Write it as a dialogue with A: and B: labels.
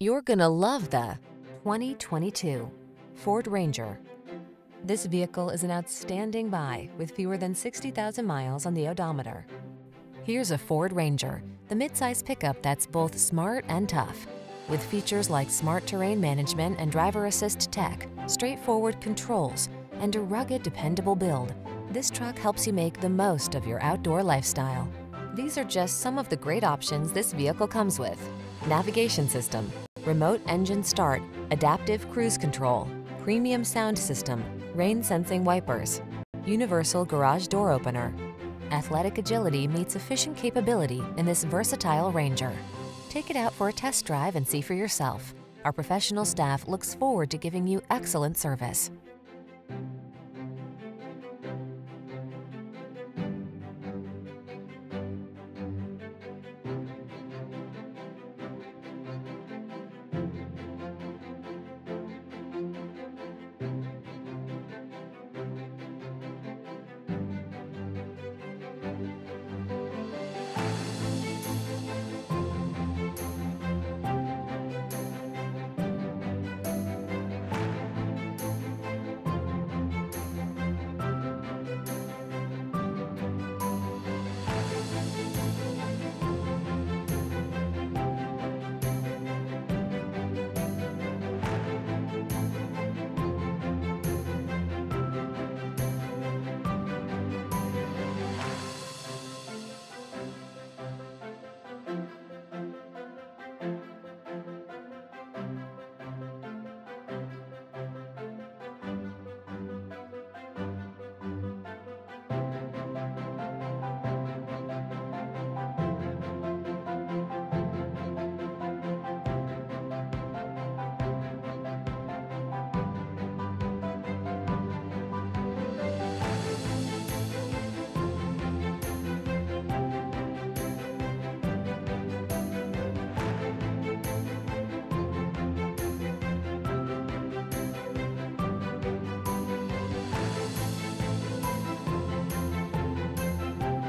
A: You're gonna love the 2022 Ford Ranger. This vehicle is an outstanding buy with fewer than 60,000 miles on the odometer. Here's a Ford Ranger, the midsize pickup that's both smart and tough. With features like smart terrain management and driver assist tech, straightforward controls, and a rugged, dependable build, this truck helps you make the most of your outdoor lifestyle. These are just some of the great options this vehicle comes with. Navigation system, remote engine start, adaptive cruise control, premium sound system, rain sensing wipers, universal garage door opener. Athletic agility meets efficient capability in this versatile Ranger. Take it out for a test drive and see for yourself. Our professional staff looks forward to giving you excellent service.